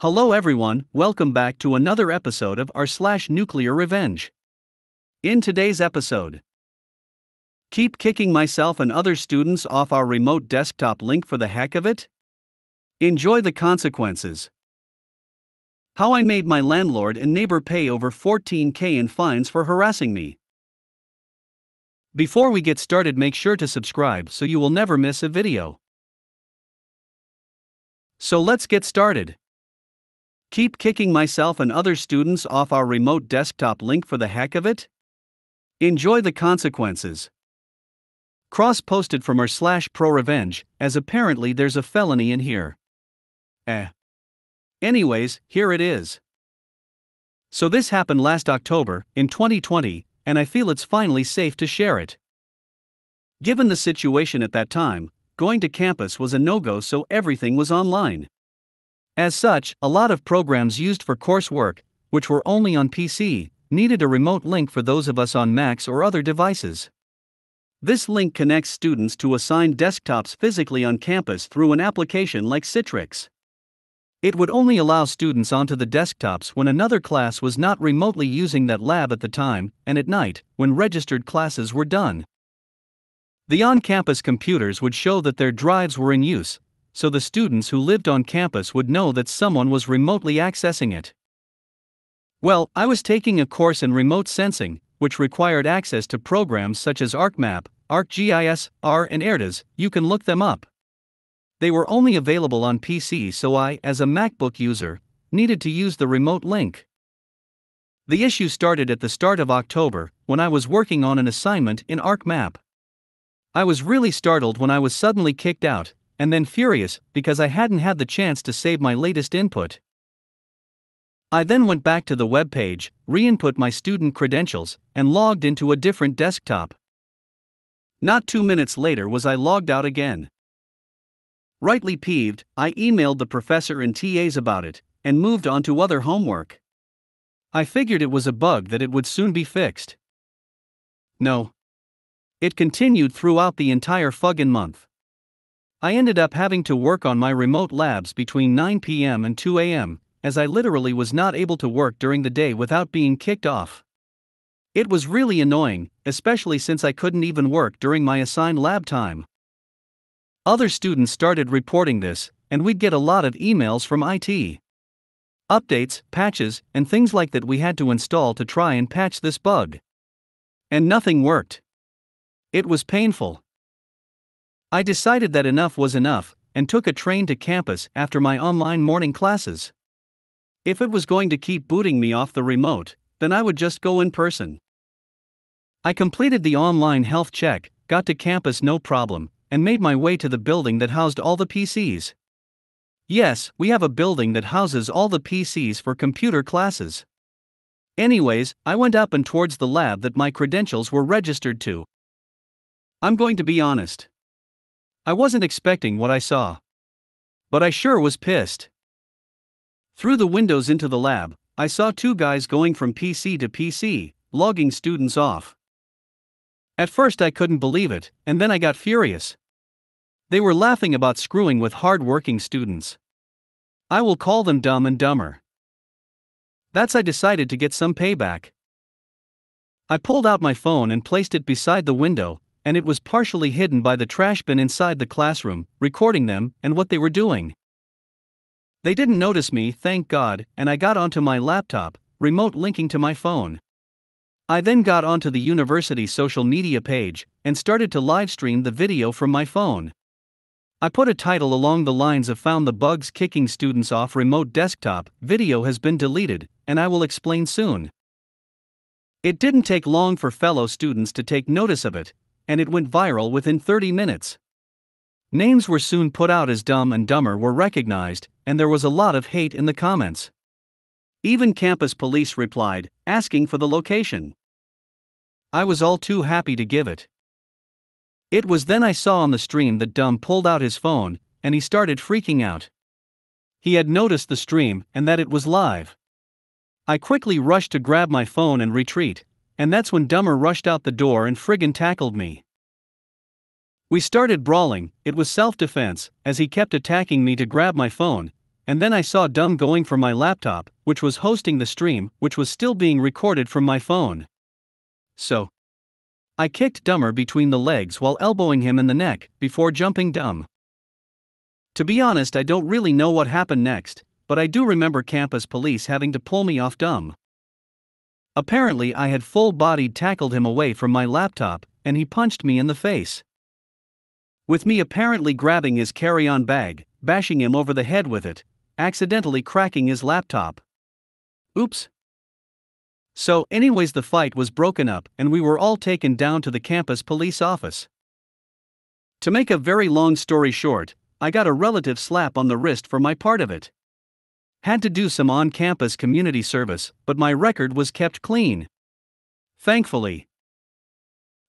Hello everyone, welcome back to another episode of r slash nuclear revenge. In today's episode, keep kicking myself and other students off our remote desktop link for the heck of it? Enjoy the consequences. How I made my landlord and neighbor pay over 14k in fines for harassing me. Before we get started, make sure to subscribe so you will never miss a video. So let's get started. Keep kicking myself and other students off our remote desktop link for the heck of it? Enjoy the consequences. Cross posted from r slash pro revenge, as apparently there's a felony in here. Eh. Anyways, here it is. So this happened last October, in 2020, and I feel it's finally safe to share it. Given the situation at that time, going to campus was a no go, so everything was online. As such, a lot of programs used for coursework, which were only on PC, needed a remote link for those of us on Macs or other devices. This link connects students to assigned desktops physically on campus through an application like Citrix. It would only allow students onto the desktops when another class was not remotely using that lab at the time, and at night, when registered classes were done. The on campus computers would show that their drives were in use, so the students who lived on campus would know that someone was remotely accessing it. Well, I was taking a course in remote sensing, which required access to programs such as ArcMap, ArcGIS, R, and ERDAS, you can look them up. They were only available on PC, so I, as a MacBook user, needed to use the remote link. The issue started at the start of October, when I was working on an assignment in ArcMap. I was really startled when I was suddenly kicked out, and then furious because I hadn't had the chance to save my latest input. I then went back to the web page, re input my student credentials, and logged into a different desktop. Not two minutes later was I logged out again. Rightly peeved, I emailed the professor and TAs about it, and moved on to other homework. I figured it was a bug that it would soon be fixed. No. It continued throughout the entire fucking month. I ended up having to work on my remote labs between 9 p.m. and 2 a.m., as I literally was not able to work during the day without being kicked off. It was really annoying, especially since I couldn't even work during my assigned lab time. Other students started reporting this, and we'd get a lot of emails from IT. Updates, patches, and things like that we had to install to try and patch this bug. And nothing worked. It was painful. I decided that enough was enough and took a train to campus after my online morning classes. If it was going to keep booting me off the remote, then I would just go in person. I completed the online health check, got to campus no problem, and made my way to the building that housed all the PCs. Yes, we have a building that houses all the PCs for computer classes. Anyways, I went up and towards the lab that my credentials were registered to. I'm going to be honest. I wasn't expecting what I saw. But I sure was pissed. Through the windows into the lab, I saw two guys going from PC to PC, logging students off. At first, I couldn't believe it, and then I got furious. They were laughing about screwing with hard working students. I will call them dumb and dumber. That's I decided to get some payback. I pulled out my phone and placed it beside the window, and it was partially hidden by the trash bin inside the classroom, recording them and what they were doing. They didn't notice me, thank God, and I got onto my laptop, remote linking to my phone. I then got onto the university social media page and started to livestream the video from my phone. I put a title along the lines of Found the Bugs Kicking Students Off Remote Desktop, video has been deleted, and I will explain soon. It didn't take long for fellow students to take notice of it, and it went viral within 30 minutes. Names were soon put out as Dumb and Dumber were recognized, and there was a lot of hate in the comments. Even campus police replied, asking for the location. I was all too happy to give it. It was then I saw on the stream that Dumb pulled out his phone, and he started freaking out. He had noticed the stream and that it was live. I quickly rushed to grab my phone and retreat, and that's when Dumber rushed out the door and friggin' tackled me. We started brawling, it was self defense, as he kept attacking me to grab my phone, and then I saw Dumb going for my laptop, which was hosting the stream, which was still being recorded from my phone. So, I kicked Dumber between the legs while elbowing him in the neck, before jumping Dumb. To be honest, I don't really know what happened next, but I do remember campus police having to pull me off Dumb. Apparently, I had full bodied tackled him away from my laptop, and he punched me in the face. With me apparently grabbing his carry on bag, bashing him over the head with it, accidentally cracking his laptop. Oops. So, anyways, the fight was broken up and we were all taken down to the campus police office. To make a very long story short, I got a relative slap on the wrist for my part of it. Had to do some on campus community service, but my record was kept clean. Thankfully.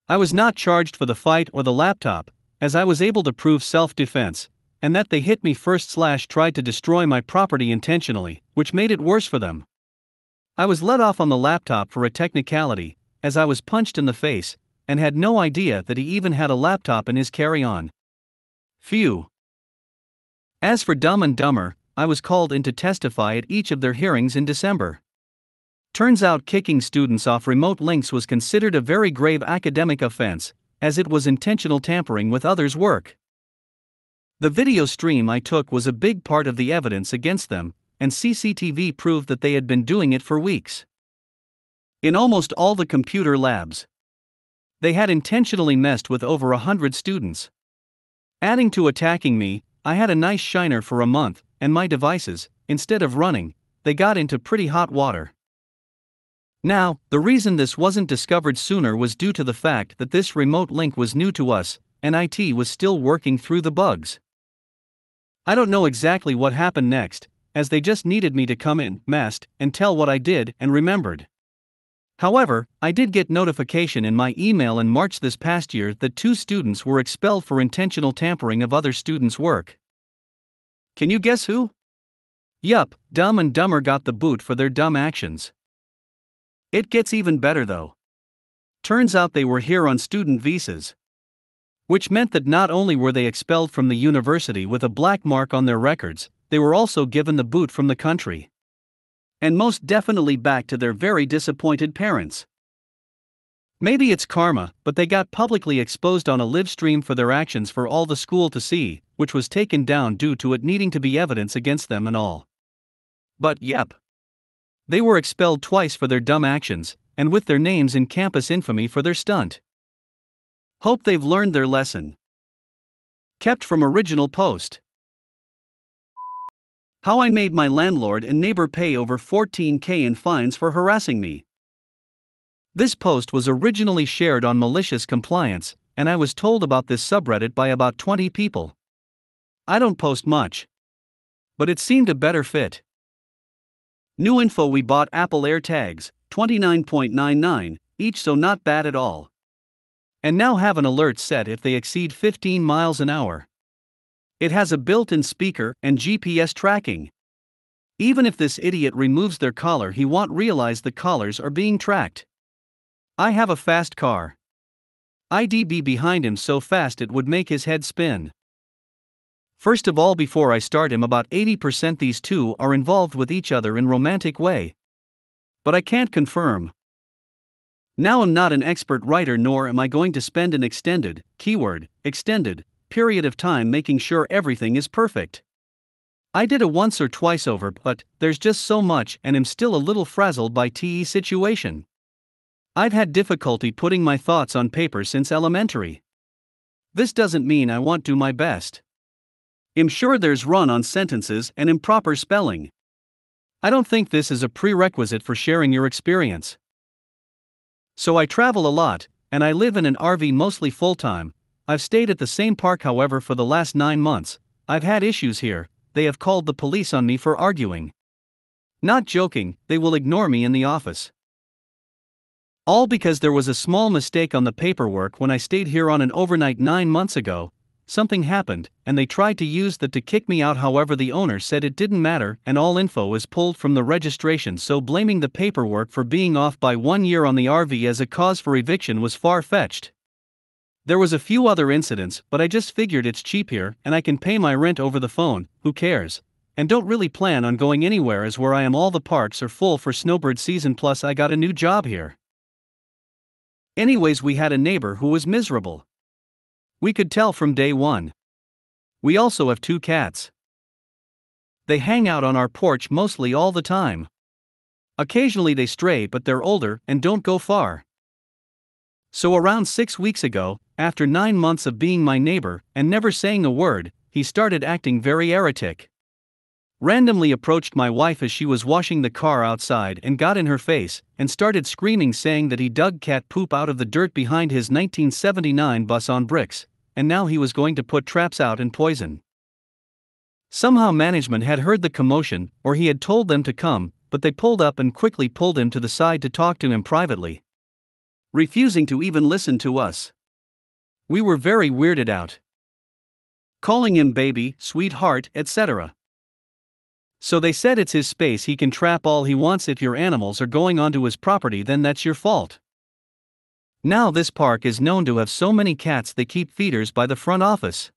I was not charged for the fight or the laptop, as I was able to prove self defense, and that they hit me first slash tried to destroy my property intentionally, which made it worse for them. I was let off on the laptop for a technicality, as I was punched in the face, and had no idea that he even had a laptop in his carry on. Phew. As for Dumb and Dumber, I was called in to testify at each of their hearings in December. Turns out kicking students off remote links was considered a very grave academic offense, as it was intentional tampering with others' work. The video stream I took was a big part of the evidence against them, and CCTV proved that they had been doing it for weeks. In almost all the computer labs, they had intentionally messed with over a hundred students. Adding to attacking me, I had a nice shiner for a month, and my devices, instead of running, they got into pretty hot water. Now, the reason this wasn't discovered sooner was due to the fact that this remote link was new to us, and IT was still working through the bugs. I don't know exactly what happened next, as they just needed me to come in, masked, and tell what I did and remembered. However, I did get notification in my email in March this past year that two students were expelled for intentional tampering of other students' work. Can you guess who? Yup, Dumb and Dumber got the boot for their dumb actions. It gets even better though. Turns out they were here on student visas. Which meant that not only were they expelled from the university with a black mark on their records, they were also given the boot from the country. And most definitely back to their very disappointed parents. Maybe it's karma, but they got publicly exposed on a live stream for their actions for all the school to see, which was taken down due to it needing to be evidence against them and all. But yep. They were expelled twice for their dumb actions, and with their names in campus infamy for their stunt. Hope they've learned their lesson. Kept from original post. How I made my landlord and neighbor pay over 14k in fines for harassing me. This post was originally shared on malicious compliance, and I was told about this subreddit by about 20 people. I don't post much. But it seemed a better fit. New info we bought Apple AirTags, 29.99, each so not bad at all. And now have an alert set if they exceed 15 miles an hour. It has a built in speaker and GPS tracking. Even if this idiot removes their collar, he won't realize the collars are being tracked. I have a fast car. I'd be behind him so fast it would make his head spin. First of all, before I start him, about 80% these two are involved with each other in romantic way. But I can't confirm. Now I'm not an expert writer nor am I going to spend an extended, keyword, extended, period of time making sure everything is perfect. I did it once or twice over, but there's just so much and am still a little frazzled by TE situation. I've had difficulty putting my thoughts on paper since elementary. This doesn't mean I won't do my best. I'm sure there's run on sentences and improper spelling. I don't think this is a prerequisite for sharing your experience. So I travel a lot, and I live in an RV mostly full time. I've stayed at the same park, however, for the last nine months. I've had issues here, they have called the police on me for arguing. Not joking, they will ignore me in the office. All because there was a small mistake on the paperwork when I stayed here on an overnight nine months ago. Something happened, and they tried to use that to kick me out. However, the owner said it didn't matter, and all info is pulled from the registration. So, blaming the paperwork for being off by one year on the RV as a cause for eviction was far fetched. There was a few other incidents, but I just figured it's cheap here and I can pay my rent over the phone, who cares? and don't really plan on going anywhere as where I am all the parks are full for snowbird season plus I got a new job here. Anyways, we had a neighbor who was miserable. We could tell from day one. We also have two cats. They hang out on our porch mostly all the time. Occasionally they stray, but they're older and don't go far. So, around six weeks ago, after nine months of being my neighbor and never saying a word, he started acting very erratic. Randomly approached my wife as she was washing the car outside and got in her face and started screaming, saying that he dug cat poop out of the dirt behind his 1979 bus on bricks, and now he was going to put traps out and poison. Somehow management had heard the commotion, or he had told them to come, but they pulled up and quickly pulled him to the side to talk to him privately refusing to even listen to us. We were very weirded out. Calling him baby, sweetheart, etc. So they said it's his space, he can trap all he wants. If your animals are going onto his property, then that's your fault. Now, this park is known to have so many cats they keep feeders by the front office.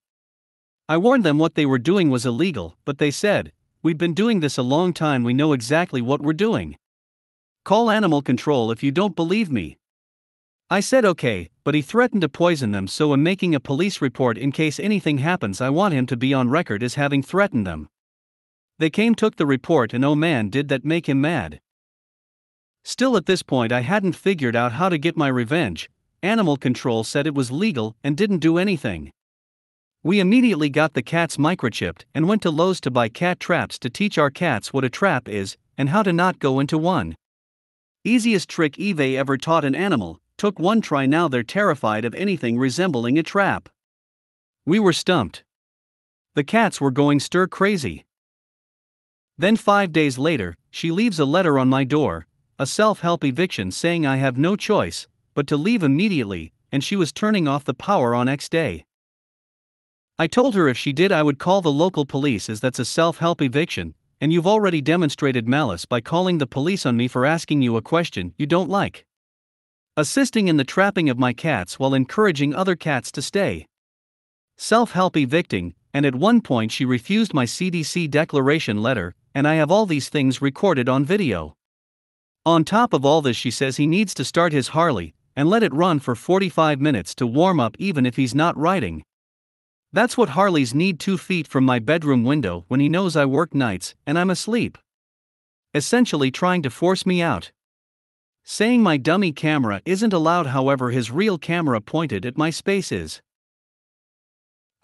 I warned them what they were doing was illegal, but they said, We've been doing this a long time, we know exactly what we're doing. Call animal control if you don't believe me. I said okay, but he threatened to poison them, so I'm making a police report in case anything happens. I want him to be on record as having threatened them. They came, took the report, and oh man, did that make him mad. Still, at this point, I hadn't figured out how to get my revenge. Animal control said it was legal and didn't do anything. We immediately got the cats microchipped and went to Lowe's to buy cat traps to teach our cats what a trap is and how to not go into one. Easiest trick Eve ever taught an animal, Took one try now they're terrified of anything resembling a trap. We were stumped. The cats were going stir crazy. Then, five days later, she leaves a letter on my door, a self help eviction saying I have no choice but to leave immediately, and she was turning off the power on X day. I told her if she did, I would call the local police as that's a self help eviction, and you've already demonstrated malice by calling the police on me for asking you a question you don't like assisting in the trapping of my cats while encouraging other cats to stay. Self help evicting, and at one point she refused my CDC declaration letter, and I have all these things recorded on video. On top of all this, she says he needs to start his Harley and let it run for 45 minutes to warm up even if he's not riding. That's what Harleys need two feet from my bedroom window when he knows I work nights and I'm asleep. Essentially, trying to force me out. Saying my dummy camera isn't allowed, however, his real camera pointed at my space is.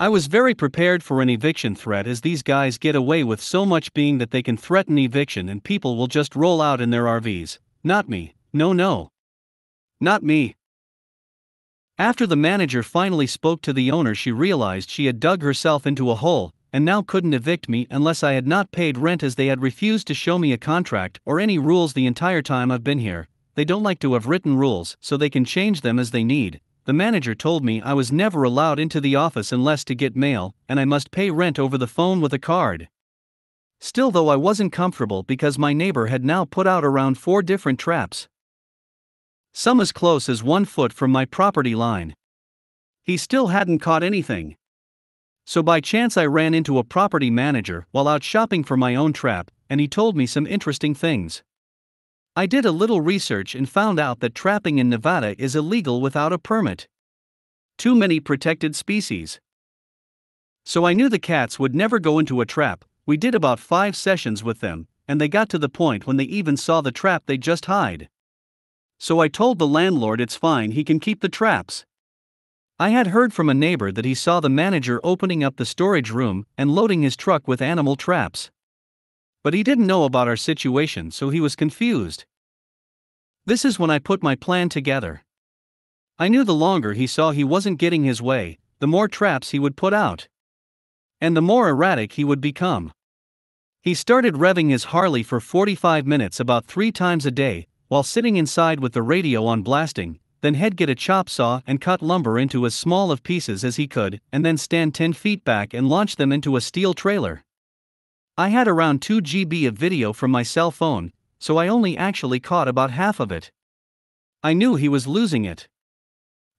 I was very prepared for an eviction threat as these guys get away with so much being that they can threaten eviction and people will just roll out in their RVs. Not me, no, no. Not me. After the manager finally spoke to the owner, she realized she had dug herself into a hole and now couldn't evict me unless I had not paid rent as they had refused to show me a contract or any rules the entire time I've been here they don't like to have written rules so they can change them as they need. The manager told me I was never allowed into the office unless to get mail, and I must pay rent over the phone with a card. Still, though, I wasn't comfortable because my neighbor had now put out around four different traps. Some as close as one foot from my property line. He still hadn't caught anything. So by chance, I ran into a property manager while out shopping for my own trap, and he told me some interesting things. I did a little research and found out that trapping in Nevada is illegal without a permit. Too many protected species. So I knew the cats would never go into a trap. We did about five sessions with them, and they got to the point when they even saw the trap they just hide. So I told the landlord it's fine, he can keep the traps. I had heard from a neighbor that he saw the manager opening up the storage room and loading his truck with animal traps. But he didn't know about our situation, so he was confused. This is when I put my plan together. I knew the longer he saw he wasn't getting his way, the more traps he would put out. And the more erratic he would become. He started revving his Harley for 45 minutes about three times a day, while sitting inside with the radio on blasting, then he'd get a chop saw and cut lumber into as small of pieces as he could, and then stand 10 feet back and launch them into a steel trailer. I had around 2 GB of video from my cell phone, so I only actually caught about half of it. I knew he was losing it.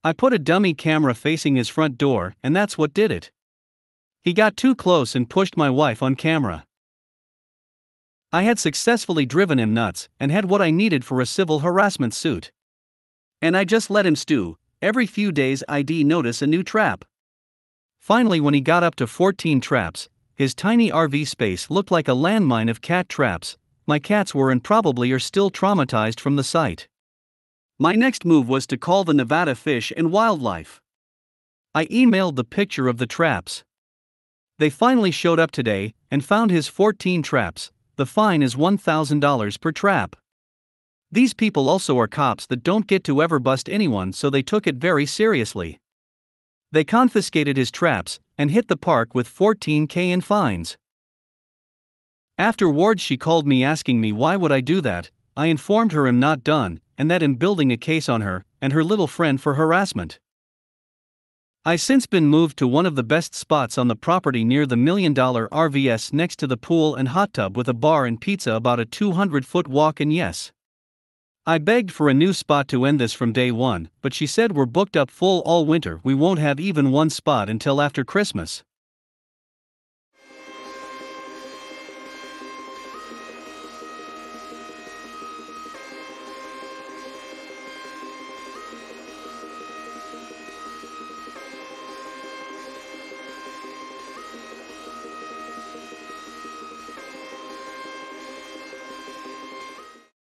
I put a dummy camera facing his front door, and that's what did it. He got too close and pushed my wife on camera. I had successfully driven him nuts and had what I needed for a civil harassment suit. And I just let him stew, every few days I'd notice a new trap. Finally, when he got up to 14 traps, his tiny RV space looked like a landmine of cat traps. My cats were and probably are still traumatized from the sight. My next move was to call the Nevada Fish and Wildlife. I emailed the picture of the traps. They finally showed up today and found his 14 traps, the fine is $1,000 per trap. These people also are cops that don't get to ever bust anyone, so they took it very seriously. They confiscated his traps and hit the park with 14k in fines. Afterwards, she called me asking me why would I do that. I informed her I'm not done and that I'm building a case on her and her little friend for harassment. I since been moved to one of the best spots on the property near the million dollar RVS next to the pool and hot tub with a bar and pizza about a 200 foot walk and yes. I begged for a new spot to end this from day one, but she said we're booked up full all winter, we won't have even one spot until after Christmas.